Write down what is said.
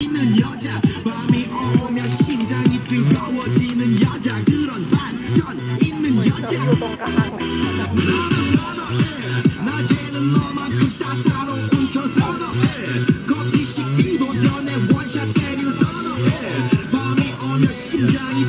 있는 여자. 밤이 오면 심장이 뜨거워지는 여자. 그런 반전 있는 여자. 낮에는 너만큼 따사로운 선선해. 커피 식기도 전에 원샷 때려 선선해. 밤이 오면 심장이